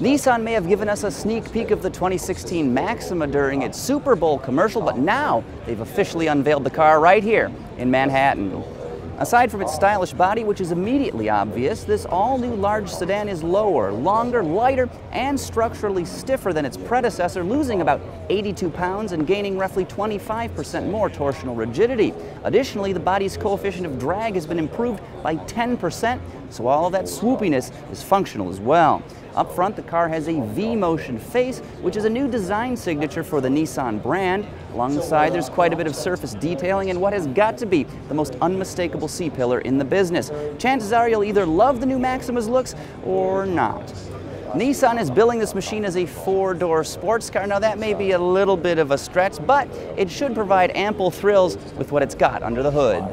Nissan may have given us a sneak peek of the 2016 Maxima during its Super Bowl commercial, but now they've officially unveiled the car right here in Manhattan. Aside from its stylish body, which is immediately obvious, this all-new large sedan is lower, longer, lighter, and structurally stiffer than its predecessor, losing about 82 pounds and gaining roughly 25% more torsional rigidity. Additionally, the body's coefficient of drag has been improved by 10%, so all of that swoopiness is functional as well. Up front, the car has a V-motion face, which is a new design signature for the Nissan brand. Along the side, there's quite a bit of surface detailing and what has got to be the most unmistakable C-pillar in the business. Chances are you'll either love the new Maxima's looks or not. Nissan is billing this machine as a four-door sports car. Now that may be a little bit of a stretch, but it should provide ample thrills with what it's got under the hood.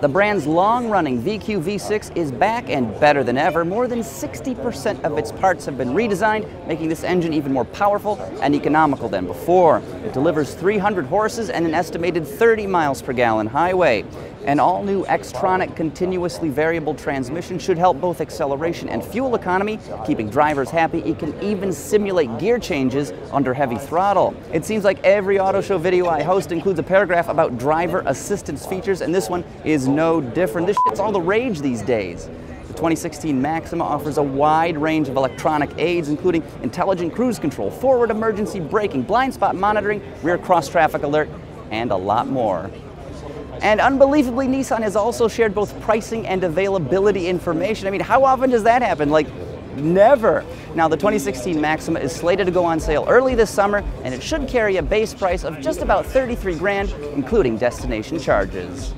The brand's long-running VQ V6 is back and better than ever. More than 60% of its parts have been redesigned, making this engine even more powerful and economical than before. It delivers 300 horses and an estimated 30 miles per gallon highway. An all-new Xtronic continuously variable transmission should help both acceleration and fuel economy, keeping drivers happy. It can even simulate gear changes under heavy throttle. It seems like every auto show video I host includes a paragraph about driver assistance features, and this one is no different. This shit's all the rage these days. The 2016 Maxima offers a wide range of electronic aids, including intelligent cruise control, forward emergency braking, blind spot monitoring, rear cross traffic alert, and a lot more. And unbelievably, Nissan has also shared both pricing and availability information. I mean, how often does that happen? Like, never. Now, the 2016 Maxima is slated to go on sale early this summer, and it should carry a base price of just about 33 grand, including destination charges.